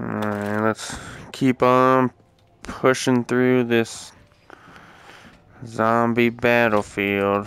Alright, let's keep on pushing through this zombie battlefield.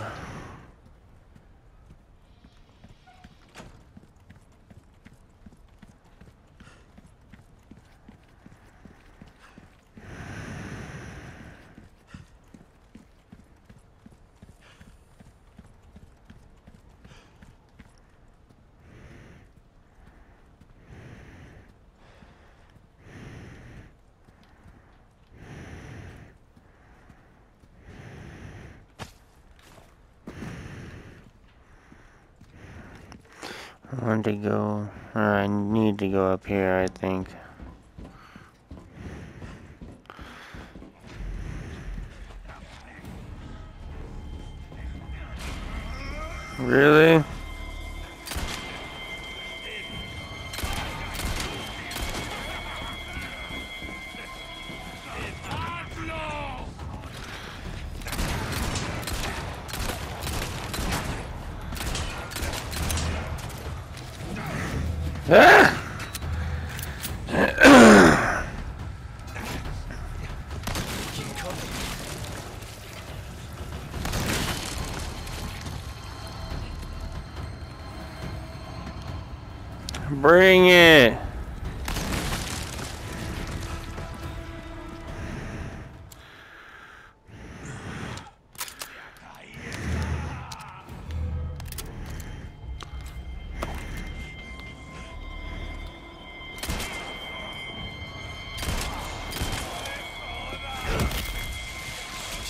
I want to go, or I need to go up here, I think. Really?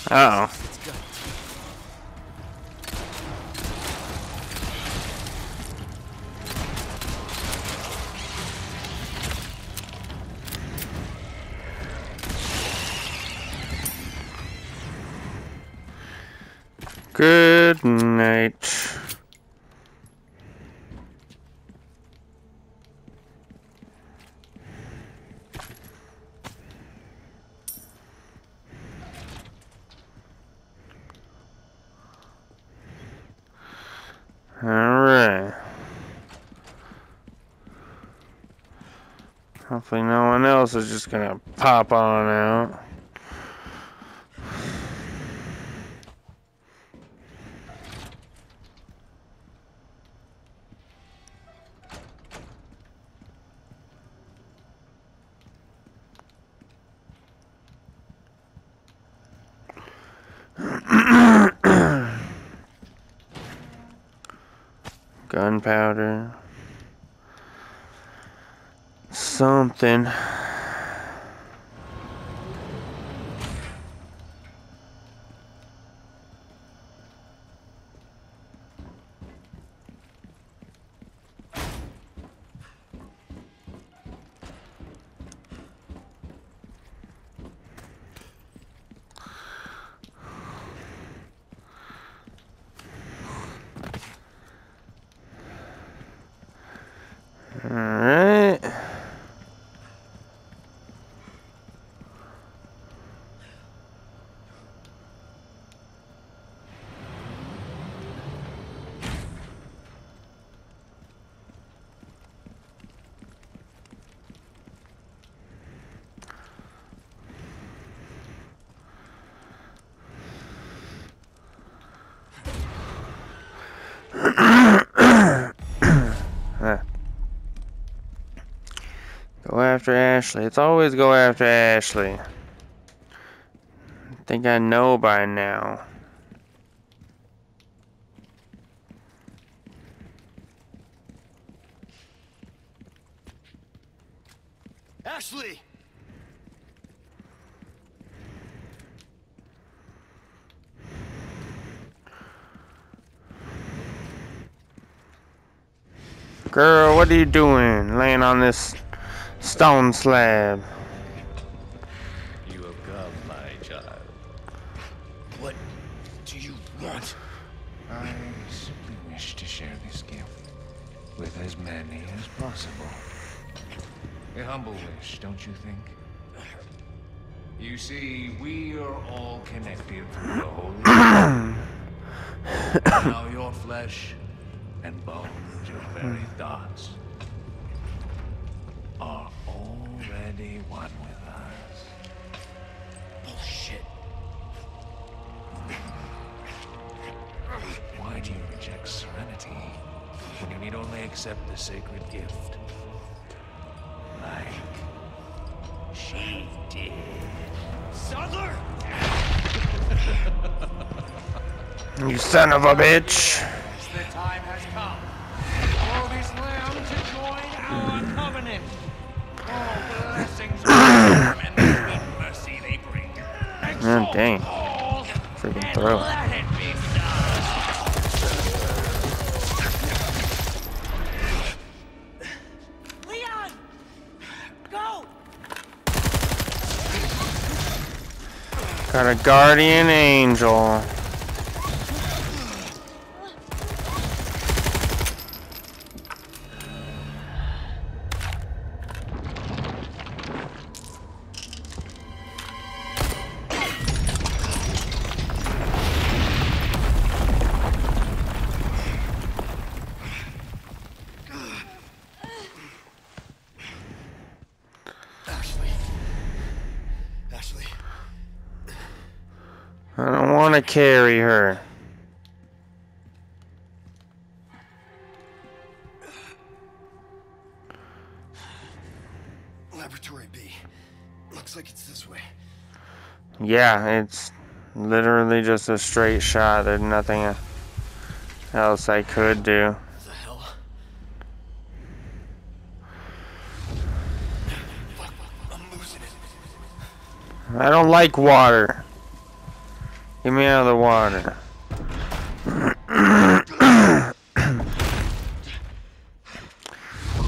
Oh. Good night. Alright. Hopefully no one else is just gonna pop on out. Something. After Ashley. It's always go after Ashley. I think I know by now. Ashley! Girl, what are you doing? Laying on this stone slab. You have come, my child. What do you want? I simply wish to share this gift with as many as possible. A humble wish, don't you think? You see, we are all connected through the Holy now your flesh and bones, your very thoughts, already one with us. Bullshit. Why do you reject serenity when you need only accept the sacred gift? Like she did. Saddler! You son of a bitch! Guardian angel. To carry her. Laboratory B. Looks like it's this way. Yeah, it's literally just a straight shot. There's nothing else I could do. The hell? Fuck, I'm losing it. I don't like water. Get me out of the water.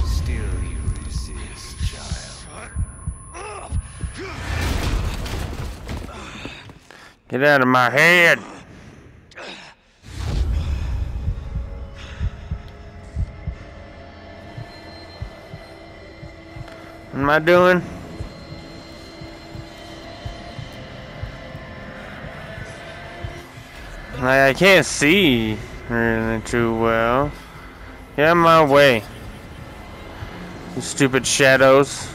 Still you resist, child. Get out of my head. What am I doing? Like, I can't see really too well. Get out of my way. You stupid shadows.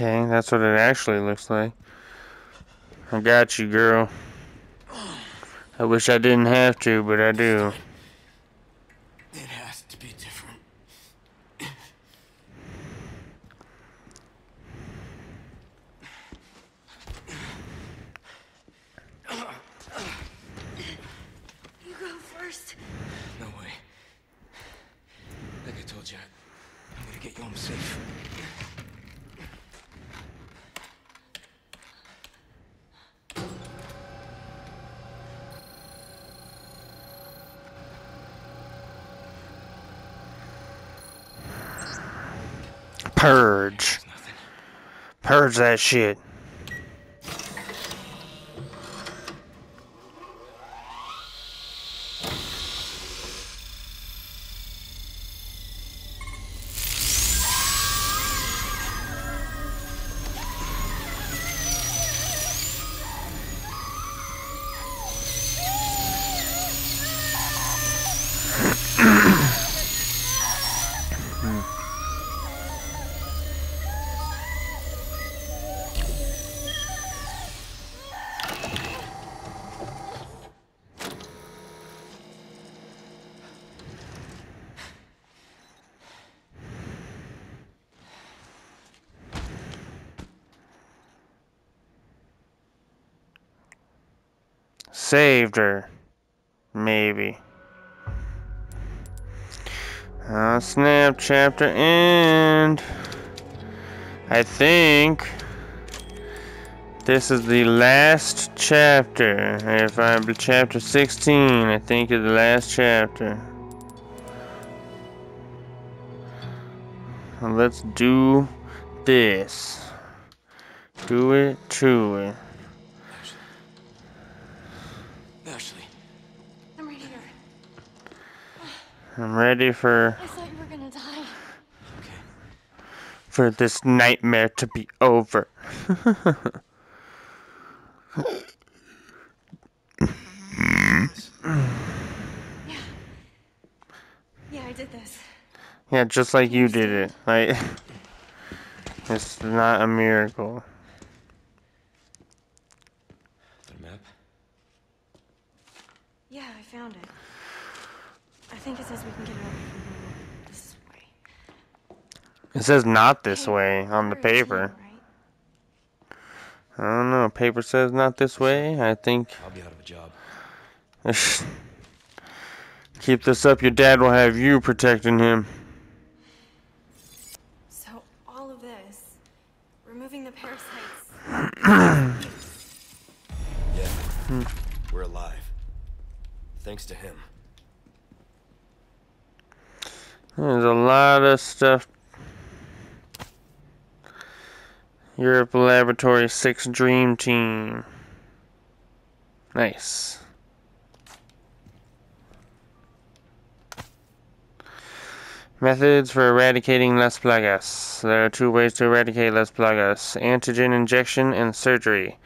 Okay, that's what it actually looks like. I got you, girl. I wish I didn't have to, but I do. It has to be different. You go first. No way. Like I told you, I'm gonna get you home safe. Purge. Nothing. Purge that shit. Saved her. Maybe. Uh, snap chapter end. I think this is the last chapter. If I'm chapter 16, I think is the last chapter. Let's do this. Do it to it. Ashley. here. I'm ready for I thought you were gonna die. Okay. for this nightmare to be over. Yeah, I did this. yeah, just like you did it. Like it's not a miracle. The map? Yeah, I found it. I think it says we can get it over from here this way. It says not this Hey, way on the we're paper. right? I don't know. Paper says not this way. I think I'll be out of a job. keep this up. Your dad will have you protecting him. So all of this, removing the parasites. Yeah. We're alive. Thanks to him. There's a lot of stuff. Europe Laboratory 6 Dream Team. Nice. Methods for eradicating Las Plagas. There are two ways to eradicate Las Plagas antigen injection and surgery.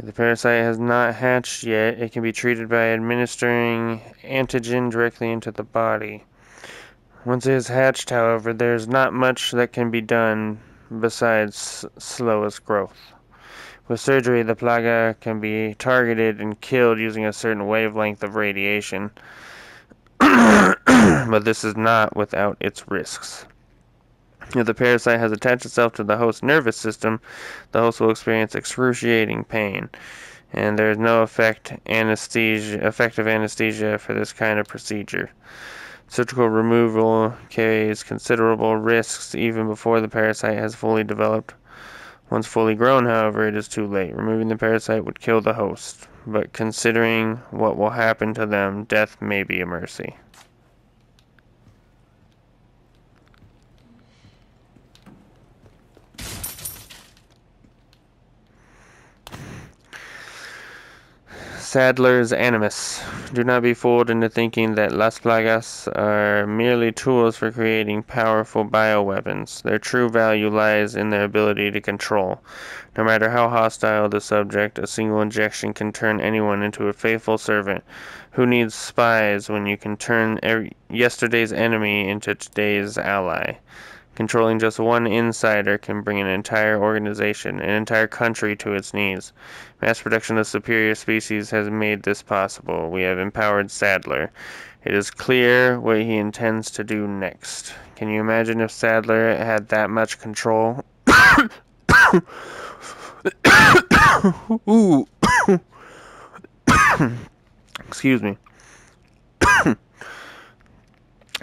If the parasite has not hatched yet, it can be treated by administering antigen directly into the body. Once it is hatched, however, there is not much that can be done besides slow its growth. With surgery, the plaga can be targeted and killed using a certain wavelength of radiation, but this is not without its risks. If the parasite has attached itself to the host's nervous system, the host will experience excruciating pain, and there is no effect anesthesia, effective anesthesia for this kind of procedure. Surgical removal carries considerable risks even before the parasite has fully developed. Once fully grown, however, it is too late. Removing the parasite would kill the host, but considering what will happen to them, death may be a mercy. Saddler's Animus. Do not be fooled into thinking that Las Plagas are merely tools for creating powerful bioweapons. Their true value lies in their ability to control. No matter how hostile the subject, a single injection can turn anyone into a faithful servant. Who needs spies when you can turn er- yesterday's enemy into today's ally? Controlling just one insider can bring an entire organization, an entire country to its knees. Mass production of superior species has made this possible. We have empowered Saddler. It is clear what he intends to do next. Can you imagine if Saddler had that much control? Excuse me.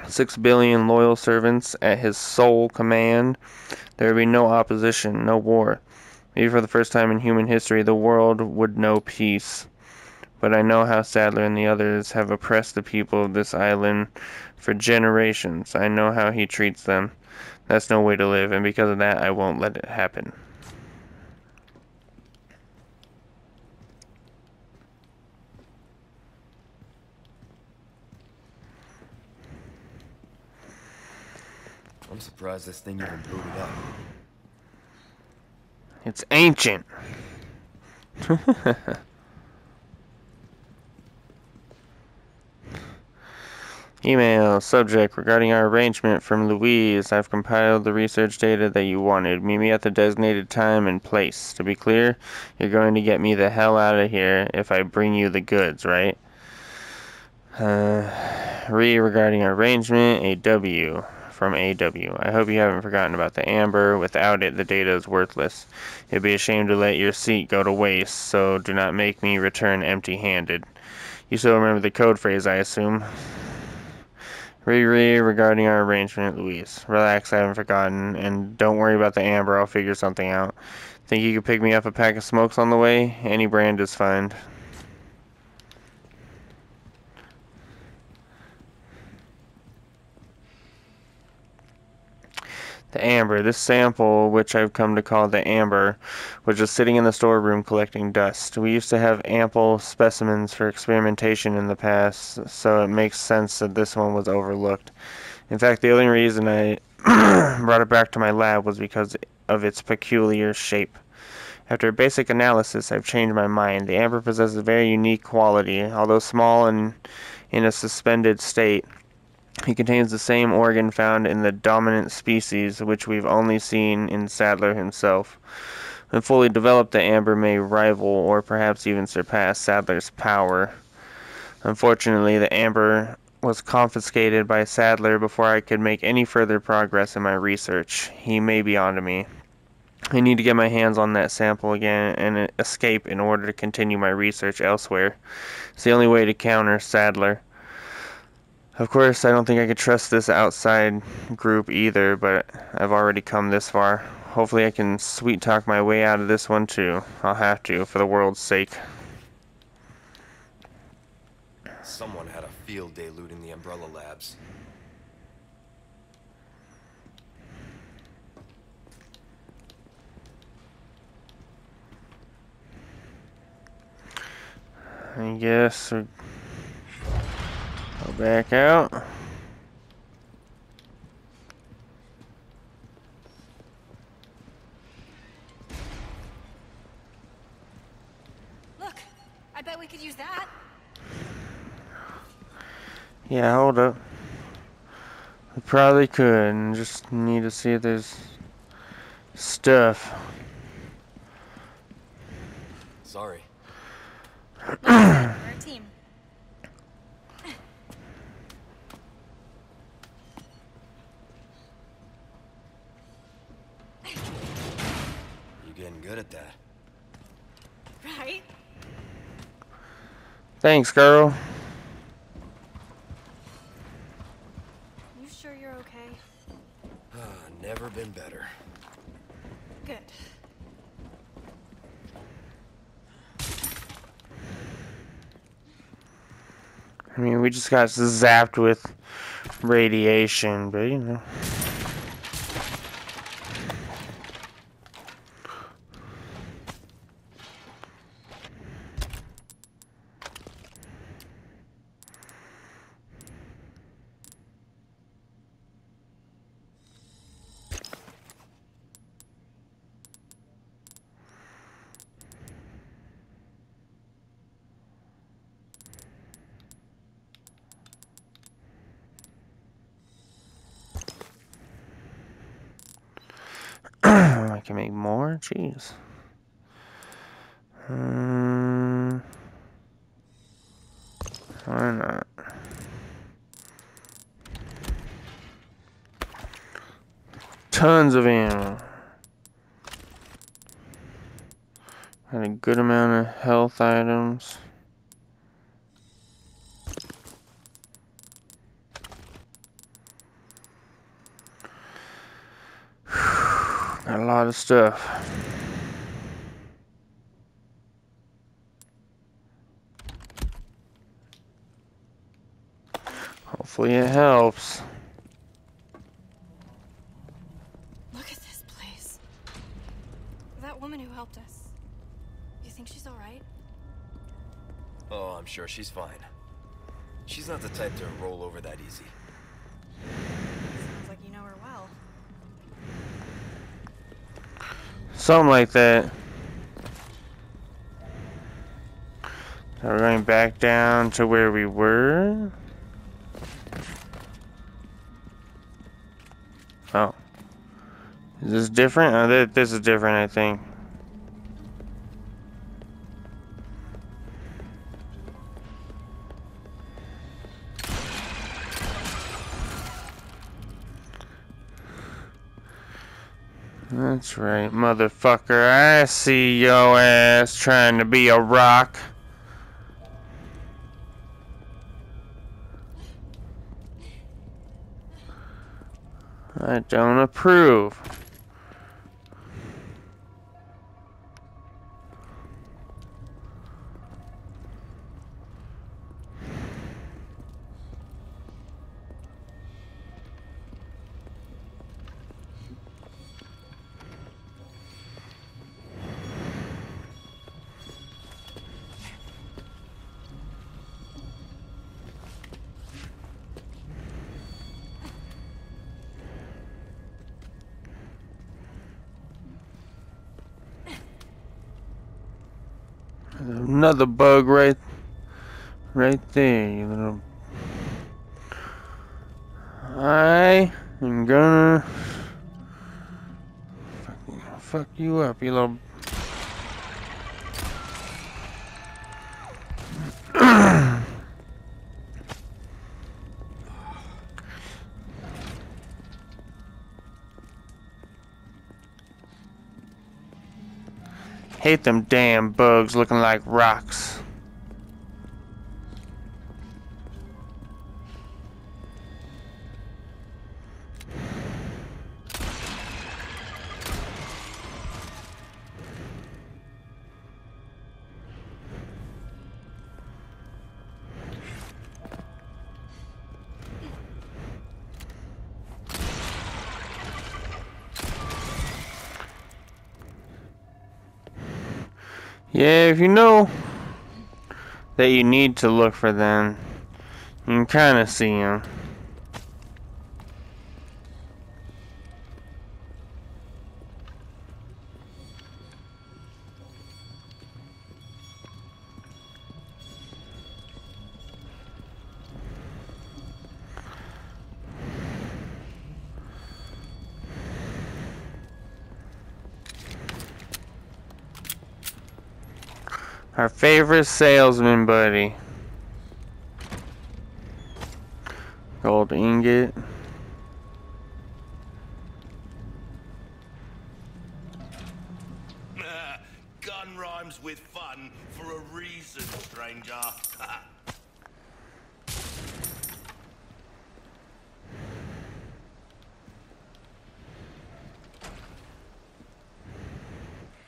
Six billion loyal servants at his sole command. There would be no opposition, no war. Maybe for the first time in human history, the world would know peace. But I know how Saddler and the others have oppressed the people of this island for generations. I know how he treats them. That's no way to live, and because of that, I won't let it happen. Surprised this thing even booted up. It's ancient. Email subject regarding our arrangement from Luis. I've compiled the research data that you wanted. Meet me at the designated time and place. To be clear, you're going to get me the hell out of here if I bring you the goods, right? Uh, re regarding our arrangement, a W from AW. I hope you haven't forgotten about the amber. Without it, the data is worthless. It'd be a shame to let your seat go to waste, so do not make me return empty handed. You still remember the code phrase, I assume. Riri regarding our arrangement, Luis. Relax, I haven't forgotten, and don't worry about the amber, I'll figure something out. Think you could pick me up a pack of smokes on the way? Any brand is fine. The amber. This sample, which I've come to call the amber, was just sitting in the storeroom collecting dust. We used to have ample specimens for experimentation in the past, so it makes sense that this one was overlooked. In fact, the only reason I brought it back to my lab was because of its peculiar shape. After a basic analysis, I've changed my mind. The amber possesses a very unique quality. Although small and in a suspended state, it contains the same organ found in the dominant species, which we've only seen in Saddler himself. When fully developed, the amber may rival or perhaps even surpass Saddler's power. Unfortunately, the amber was confiscated by Saddler before I could make any further progress in my research. He may be onto me. I need to get my hands on that sample again and escape in order to continue my research elsewhere. It's the only way to counter Saddler. Of course, I don't think I could trust this outside group either, but I've already come this far. Hopefully I can sweet talk my way out of this one too. I'll have to, for the world's sake. Someone had a field day looting the Umbrella Labs. I guess go back out. Look, I bet we could use that. Yeah, hold up. We probably could, and just need to see if there's stuff. Sorry. We're a team. You getting good at that? Right? Thanks, girl. You sure you're okay? Ah, never been better. Good. I mean, we just got zapped with radiation, but you know. I can make more? Jeez. Um, why not? Tons of ammo. Had a good amount of health items. Got a lot of stuff. Hopefully it helps. Look at this place. That woman who helped us. You think she's alright? Oh, I'm sure she's fine. She's not the type to roll over that easy. Something like that. So we're going back down to where we were. Oh. Is this different? Oh, this is different, I think. That's right, motherfucker. I see yo ass trying to be a rock. I don't approve. Another bug right, right there, you little. I am gonna fuck you up, you little. Hate them damn bugs looking like rocks. You know that you need to look for them, you can kind of see them. Favorite salesman buddy. Gold ingot. Uh, gun rhymes with fun for a reason, stranger.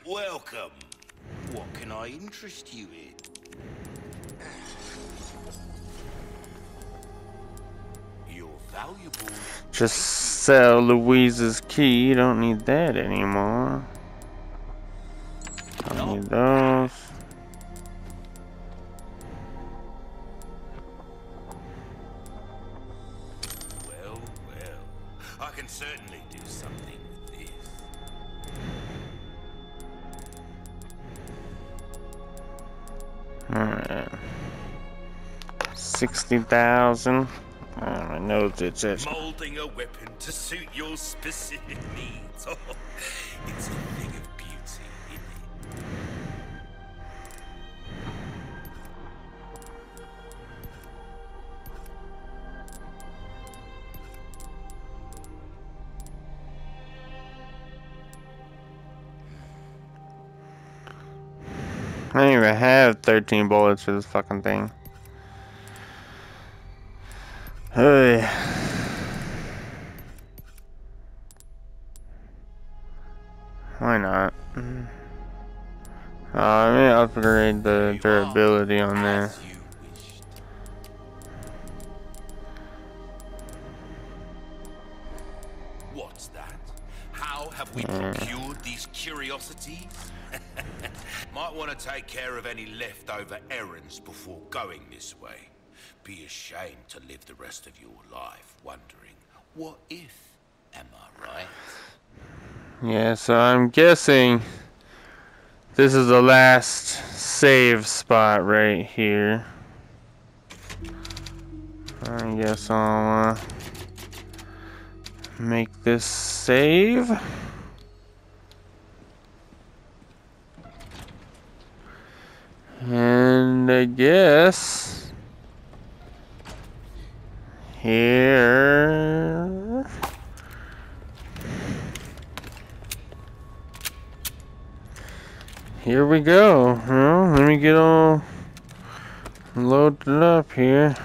Welcome. What can I interest you in? Just sell Luis's key. You don't need that anymore. 60,000. Um, I know it's it. Molding a weapon to suit your specific needs. Oh, it's a thing of beauty. I don't even have 13 bullets for this fucking thing. Durability on there. As you wished. What's that? How have we mm. procured these curiosities? Might want to take care of any leftover errands before going this way. Be ashamed to live the rest of your life wondering, what if? Am I right? Yeah, so I'm guessing this is the last save spot right here. I guess I'll uh, make this save. And I guess here Here we go. Well, let me get all loaded up here.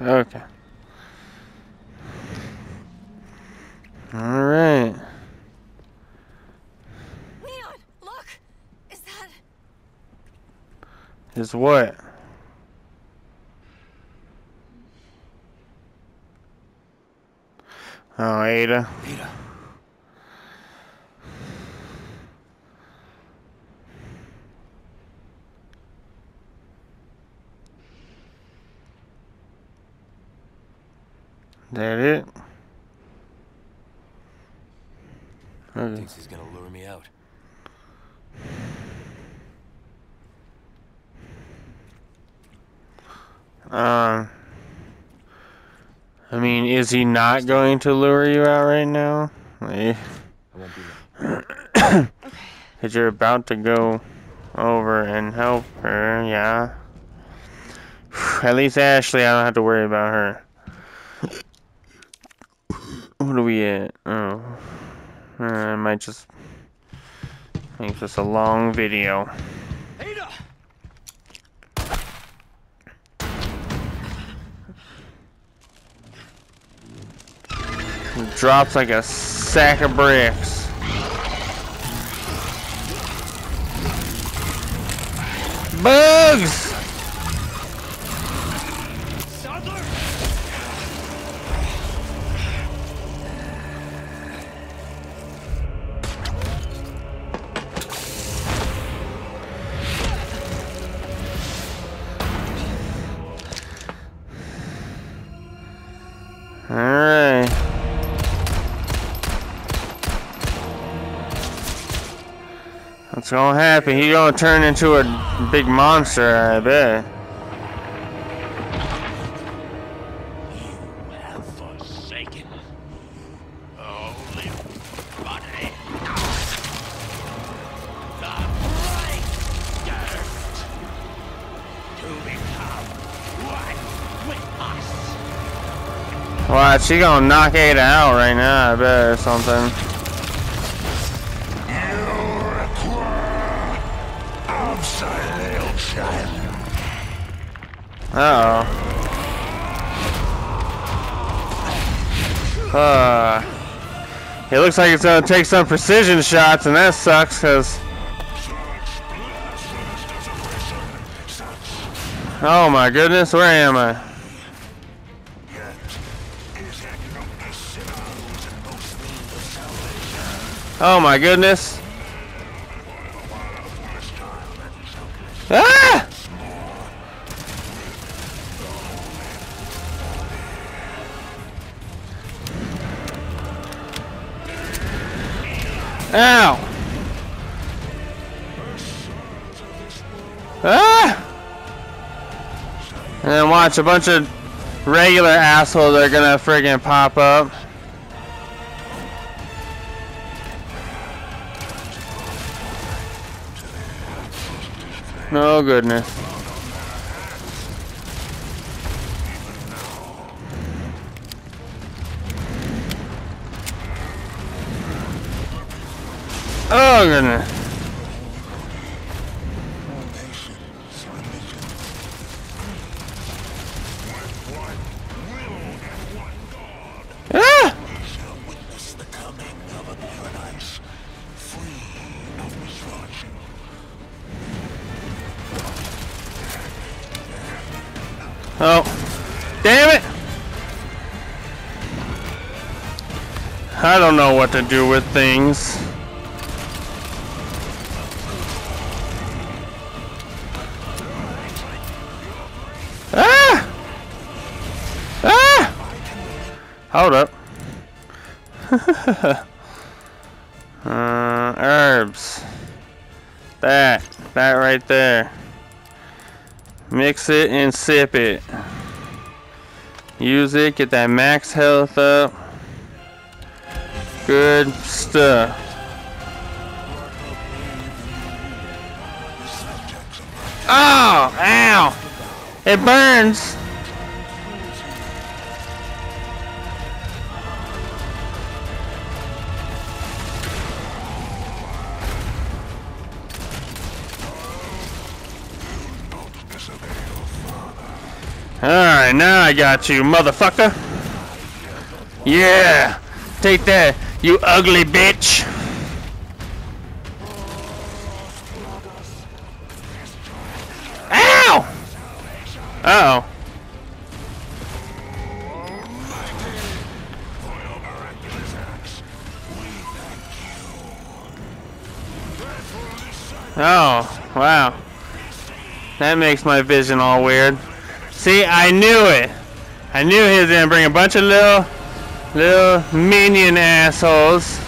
Okay. All right. Leon, look! Is that. Is what? Oh, Ada. Ada. That it? Okay. Thinks he's gonna lure me out. Um, I mean, is he not going to lure you out right now? Like, I won't be long. Cause you're about to go over and help her, yeah. At least Ashley, I don't have to worry about her. What are we at? Oh. Uh, I might just make this a long video. Drops like a sack of bricks. Bugs! Happen? He's gonna turn into a big monster, I bet. Watch, she gonna knock Ada out right now, I bet, or something. Uh oh. Uh. It looks like it's gonna take some precision shots, and that sucks, cause. Oh my goodness, where am I? Oh my goodness. A bunch of regular assholes are gonna friggin' pop up. Oh goodness. Oh goodness. I don't know what to do with things. Ah! Ah! Hold up. uh, herbs. That. That right there. Mix it and sip it. Use it, get that max health up. Good stuff. Oh, ow! It burns. Alright, now I got you, motherfucker. Yeah! Take that, you ugly bitch! Ow! Uh oh. Oh, wow. That makes my vision all weird. See, I knew it. I knew he was gonna bring a bunch of little, little minion assholes.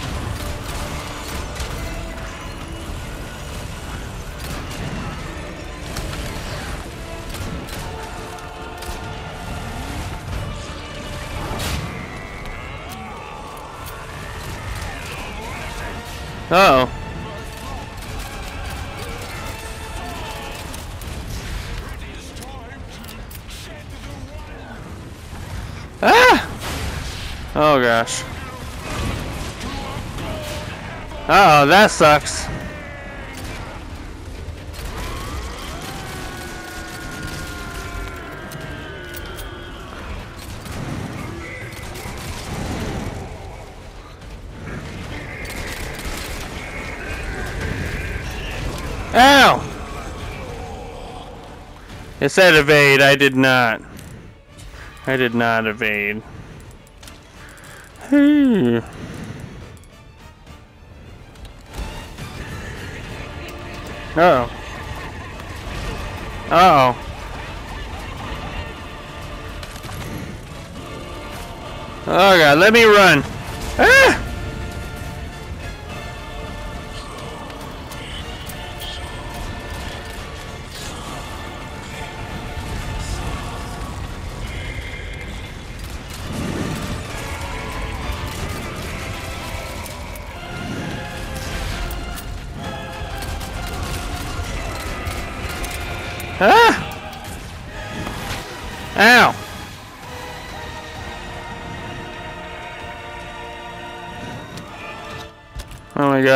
Oh. Uh oh, that sucks. Ow! It said evade, I did not. I did not evade. Uh oh. Uh oh. Oh god, let me run. Ah!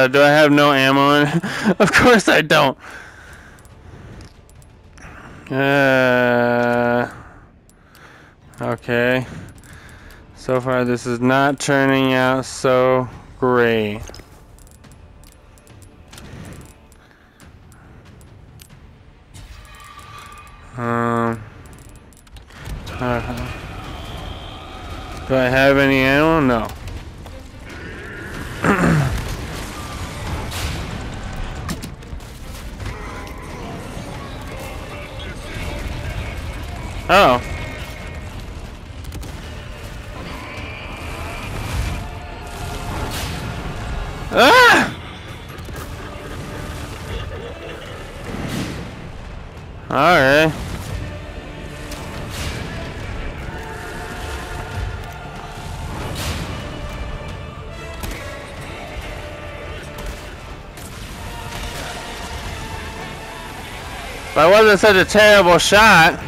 God, do I have no ammo Of course I don't. Uh, okay. So far this is not turning out so great. Um. Uh, do I have any ammo? No. I wasn't such a terrible shot.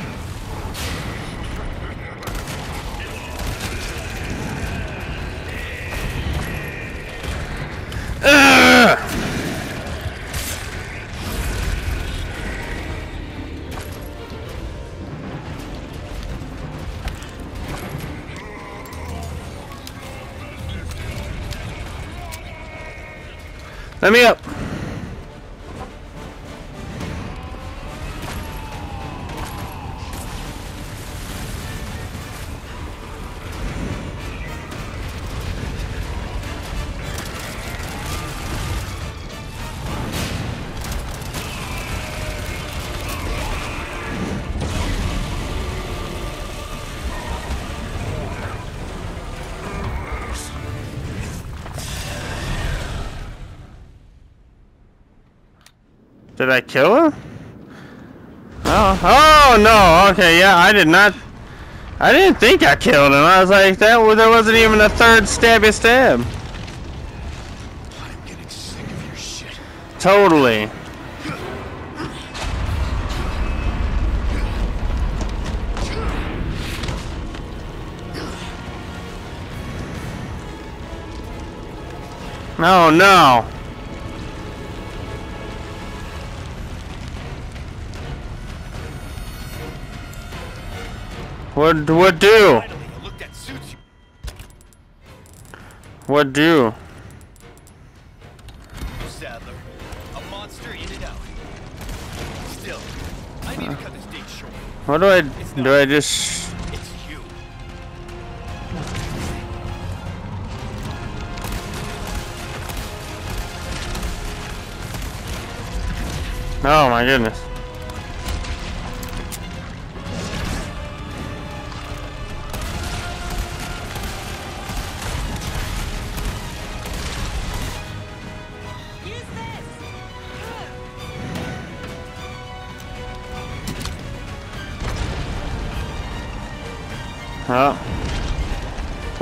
Kill him? Oh, oh no. Okay, yeah, I did not. I didn't think I killed him. I was like, that. There wasn't even a third stabby stab. I'm getting sick of your shit. Totally. Oh, no, no. What what do? What do? Saddler. A monster in and out. Still, I need to cut this date short. What do I do? I just. Oh my goodness.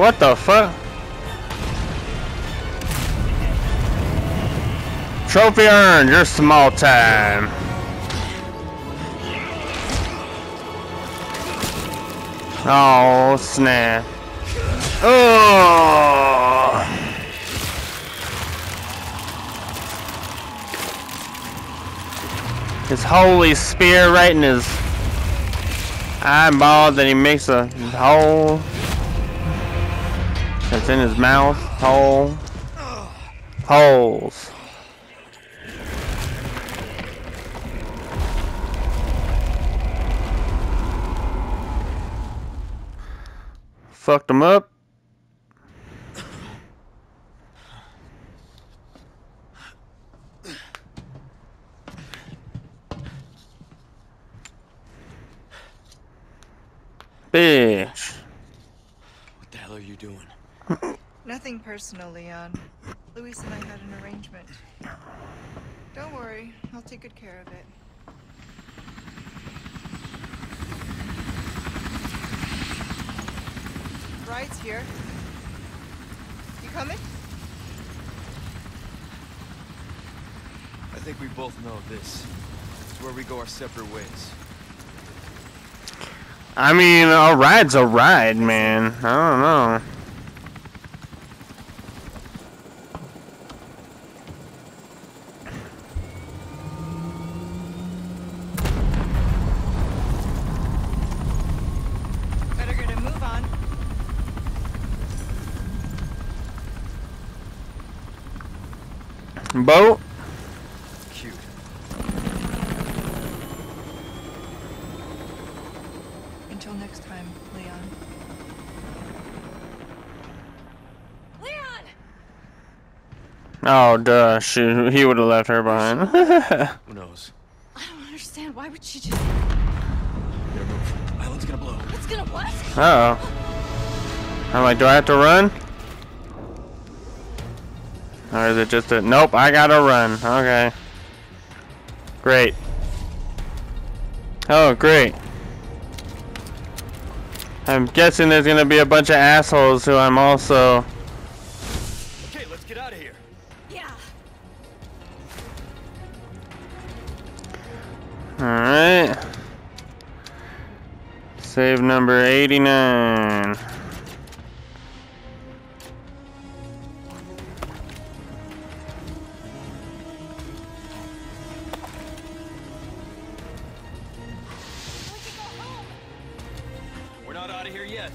What the fuck? Trophy earned, you're small time. Oh, snap. Oh! His holy spear right in his eyeball that he makes a hole. That's in his mouth. Hole. Holes. Fucked him up. Bitch. What the hell are you doing? Nothing personal, um, Leon. Luis and I had an arrangement. Don't worry, I'll take good care of it. Ride's here. You coming? I think we both know this. It's where we go our separate ways. I mean, a ride's a ride, man. I don't know. Better get a move on. Boat? Cute. Until next time, Leon. Leon! Oh, duh. Shoot, he would have left her behind. Who knows? I don't understand. Why would she just. Island's gonna blow. It's gonna what? Uh oh. I'm like, do I have to run? Or is it just a. Nope, I gotta run. Okay. Great. Oh, great. I'm guessing there's gonna be a bunch of assholes who I'm also. Alright. Save number 89. We're not out of here yet.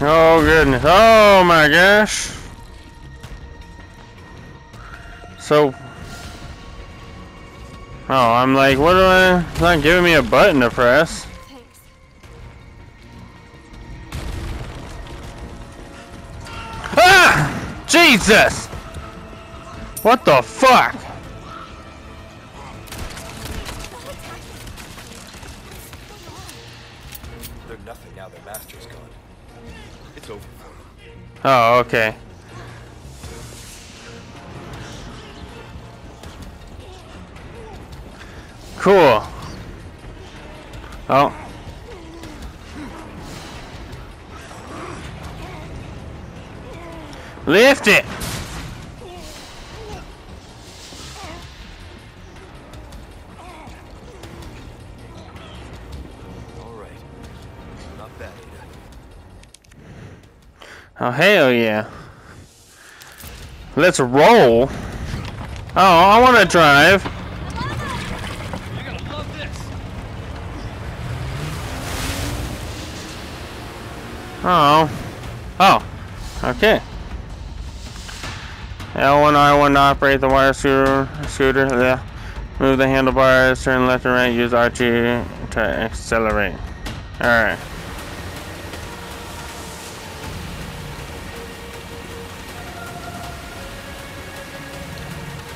Oh goodness. Oh my gosh. So. Oh, I'm like, what do I. It's not giving me a button to press. Thanks. Ah! Jesus! What the fuck? They're nothing now their master's gone. It's over. Oh, okay. Cool. Oh. Lift it! All right. Not bad. Oh, hell yeah. Let's roll. Oh, I want to drive. You're gonna love this. Oh. Oh. Okay. L1, R1 to operate the wire scooter. scooter. Yeah. Move the handlebars, turn left and right, use R2 to accelerate. Alright.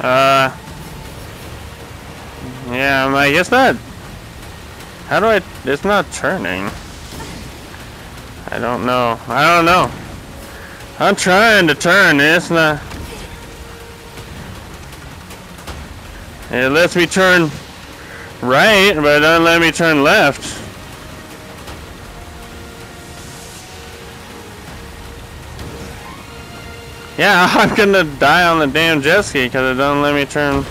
Uh. Yeah, I'm like, it's not. How do I. It's not turning. I don't know. I don't know. I'm trying to turn. this not. It lets me turn right, but it doesn't let me turn left. Yeah, I'm gonna die on the damn jet ski because it doesn't let me turn.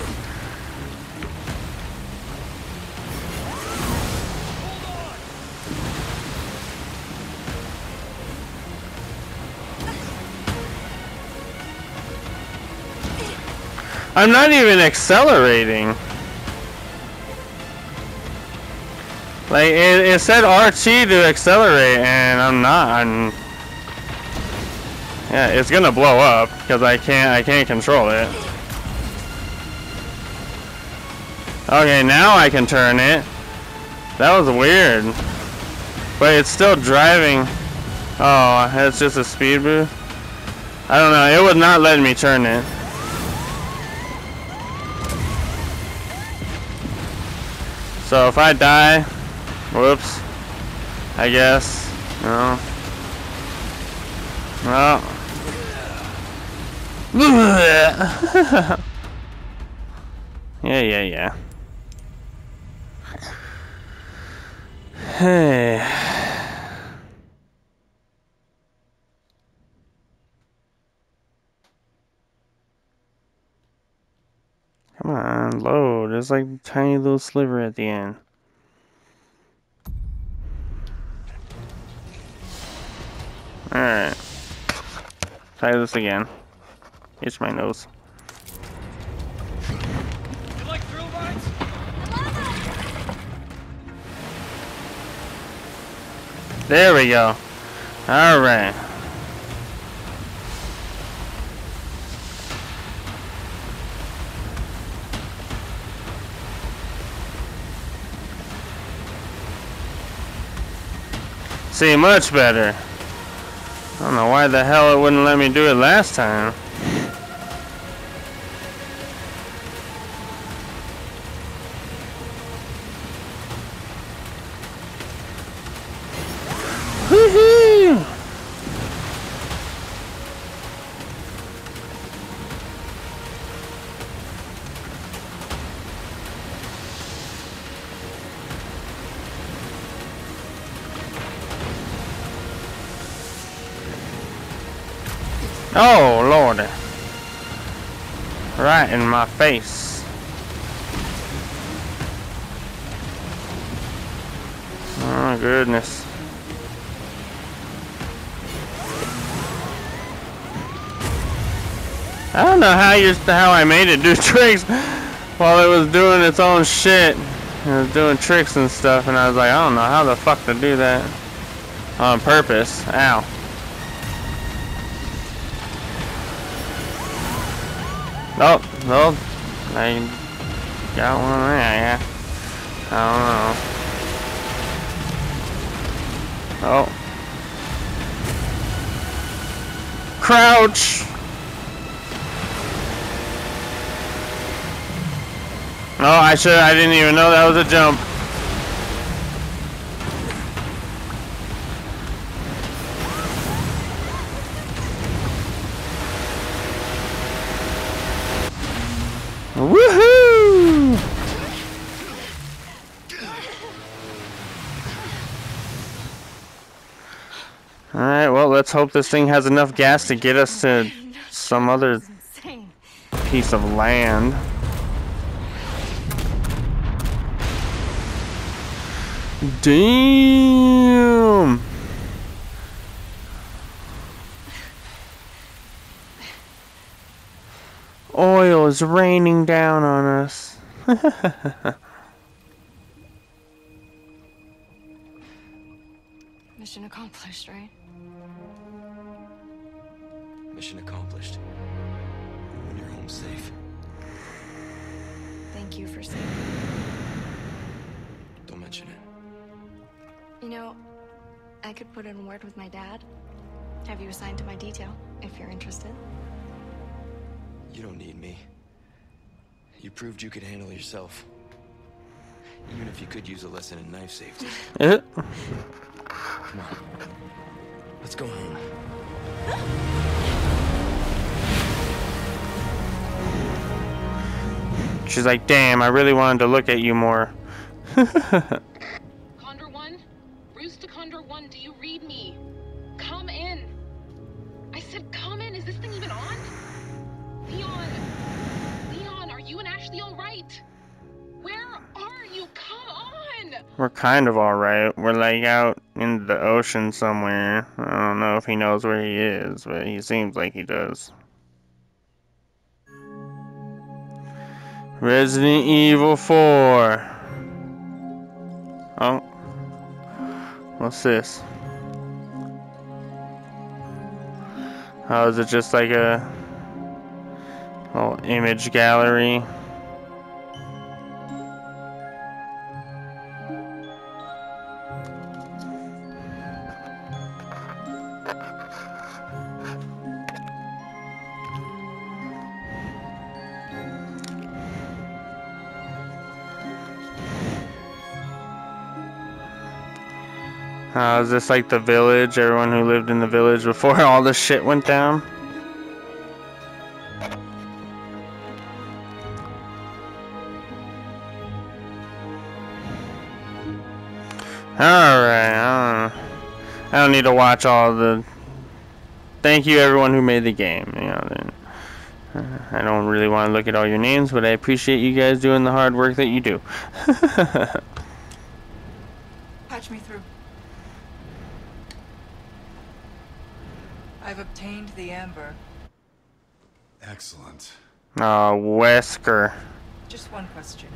I'm not even accelerating. Like, it, it said RT to accelerate, and I'm not. I'm, yeah, it's gonna blow up, because I can't, I can't control it. Okay, now I can turn it. That was weird. But it's still driving. Oh, it's just a speed boost? I don't know, it was not letting me turn it. So if I die, whoops, I guess, no. Well. yeah, yeah, yeah. Hey. On, load. There's like a tiny little sliver at the end. Alright. Try this again. Itch my nose. Like? There we go. Alright. See, much better. I don't know why the hell it wouldn't let me do it last time. In my face. Oh, goodness. I don't know how you how I made it do tricks while it was doing its own shit. It was doing tricks and stuff, and I was like, I don't know how the fuck to do that on purpose. Ow. Oh, well, I got one there, yeah. I don't know. Oh. Crouch! Oh, I should, I didn't even know that was a jump. Hope this thing has enough gas to get us to some other piece of land. Damn! Oil is raining down on us. Mission accomplished, right? Mission accomplished. When you're home safe. Thank you for saving me. Don't mention it. You know, I could put in a word with my dad. Have you assigned to my detail, if you're interested. You don't need me. You proved you could handle yourself. Even if you could use a lesson in knife safety. Eh? Come on. Let's go home. She's like, damn, I really wanted to look at you more. Condor 1? Bruce to Condor 1, do you read me? Come in. I said come in. Is this thing even on? Leon. Leon, are you and Ashley alright? Where are you? Come on! We're kind of alright. We're like out in the ocean somewhere. I don't know if he knows where he is, but he seems like he does. Resident Evil 4. Oh. What's this? Oh, is it just like a little image gallery? Uh, is this like the village? Everyone who lived in the village before all this shit went down? Alright, I don't, I don't need to watch all the... Thank you everyone who made the game, you know, I don't really want to look at all your names, but I appreciate you guys doing the hard work that you do. Patch me through. I've obtained the amber. Excellent. Oh, Wesker. Just one question.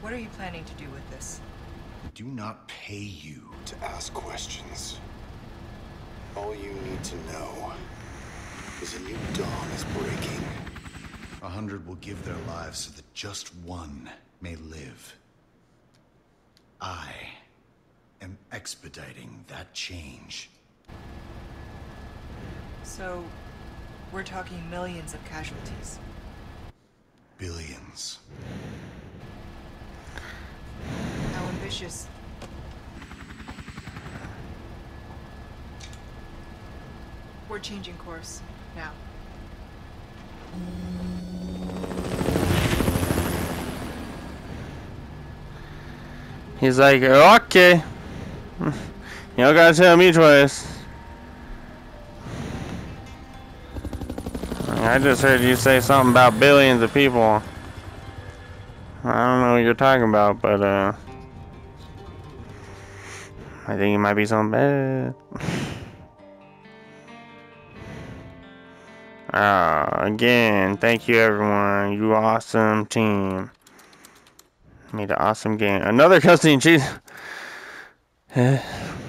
What are you planning to do with this? We do not pay you to ask questions. All you need to know is a new dawn is breaking. A hundred will give their lives so that just one may live. I am expediting that change. So, we're talking millions of casualties. Billions. How ambitious. We're changing course. Now. He's like, okay. You don't gotta tell me twice. I just heard you say something about billions of people. I don't know what you're talking about, but uh, I think it might be something bad. Ah, again, thank you everyone. You awesome team. Made an awesome game. Another cutscene, jeez.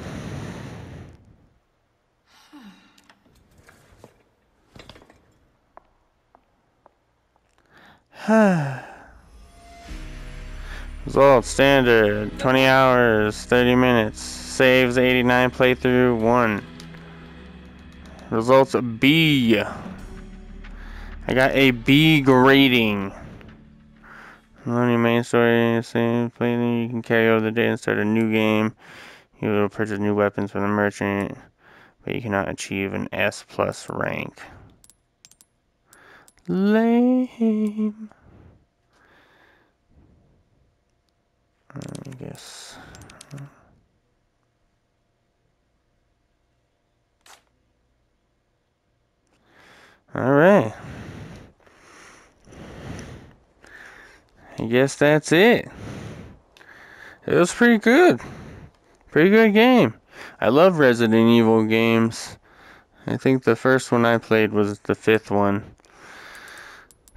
Result standard. 20 hours 30 minutes. Saves 89 playthrough 1 results B. I got a B grading. Learning main story same playthrough. You can carry over the day and start a new game. You will purchase new weapons from the merchant but you cannot achieve an S plus rank. Lame I guess. All right. I guess that's it. It was pretty good. Pretty good game. I love Resident Evil games. I think the first one I played was the fifth one.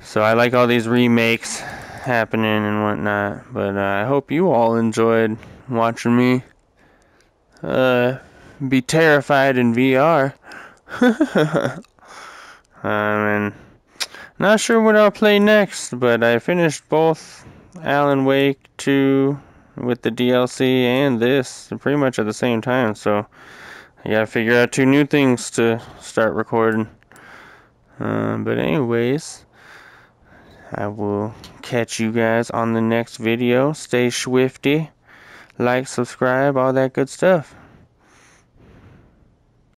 So I like all these remakes happening and whatnot. But uh, I hope you all enjoyed watching me uh, be terrified in VR. um, and not sure what I'll play next, but I finished both Alan Wake 2 with the DLC and this pretty much at the same time. So I gotta figure out two new things to start recording. Uh, but anyways, I will catch you guys on the next video. Stay swifty. Like, subscribe, all that good stuff.